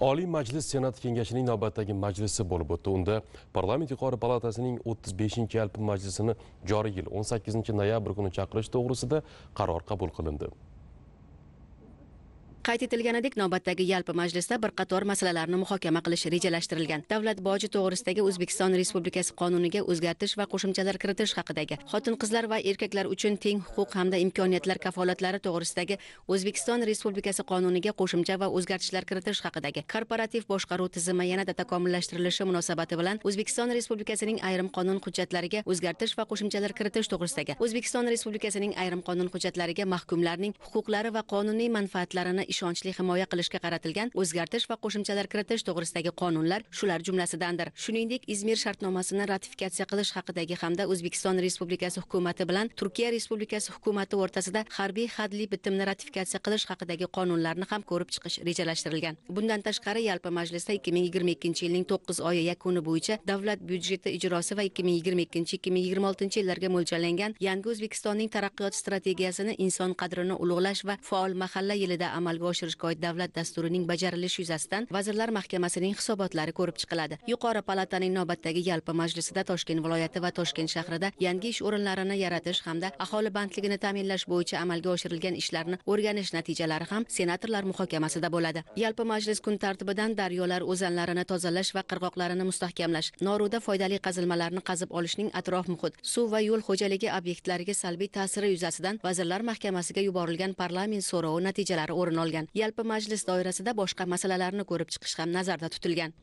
Oliy Majlis Senat kengashining navbatdagi majlisi bo'lib o'tdi. Unda Parlament yuqori palatasining 35-yalpi majlisini joriy yil 18-noyabr kuni chaqirish to'g'risida qaror qabul qilindi. Qayd etilganidek navbatdagi yalpi majlisda bir qator masalalarni muhokama qilish rejalashtirilgan. Davlat boji to'g'risidagi o'zbekiston respublikasi qonuniga o'zgartish va qo'shimchalar kiritish haqidagi xotin qizlar va erkaklar uchun teng huquq hamda imkoniyatlar kafolatlari to'g'risidagi o'zbekiston respublikasi qonuniga qo'shimcha va o'zgartishlar kiritish haqidagi korporativ boshqaruv tizimi yanada takomillashtirilishi munosabati bilan o'zbekiston respublikasining ayrim qonun hujjatlariga o'zgartish va qo'shimchalar kiritish to'g'risidagi o'zbekiston respublikasining ayrim qonun hujjatlariga mahkumlarning huquqlari va qonuniy manfaatlarini ishonchli himoya qilishga qaratilgan o'zgartish va qo'shimchalar kiritish to'g'risidagi qonunlar shular jumlasidandir. Shuningdek izmir shartnomasini ratifikatsiya qilish haqidagi hamda o'zbekiston respublikasi hukumati bilan turkiya respublikasi hukumati o'rtasida harbiy hadli bitimni ratifikatsiya qilish haqidagi qonunlarni ham ko'rib chiqish rejalashtirilgan. Bundan tashqari yalpi majlisda ikki ming yigirma ikkinchi yilning to'qqiz oyi yakuni bo'yicha davlat byudjeti ijrosi va ikki ming yigirma ikkinchi ikki ming yigirma oltinchi yillarga mo'ljallangan yangi o'zbekistonning taraqqiyot strategiyasini inson qadrini ulug'lash va faol mahalla yilida amalga amalga oshirishga oid davlat dasturining bajarilishi yuzasidan vazirlar mahkamasining hisobotlari ko'rib chiqiladi. Yuqori palataning navbatdagi yalpi majlisida toshkent viloyati va toshkent shahrida yangi ish o'rinlarini yaratish hamda aholi bandligini ta'minlash bo'yicha amalga oshirilgan ishlarni o'rganish natijalari ham senatorlar muhokamasida bo'ladi. Yalpi majlis kun tartibidan daryolar o'zanlarini tozalash va qirg'oqlarini mustahkamlash noruda foydali qazilmalarni qazib olishning atrof muhit suv va yo'l xo'jaligi obyektlariga salbiy ta'siri yuzasidan vazirlar mahkamasiga yuborilgan parlament so'rovi natijalari o'rin olgan. Yalpi majlis doirasida boshqa masalalarni ko'rib chiqish ham nazarda tutilgan.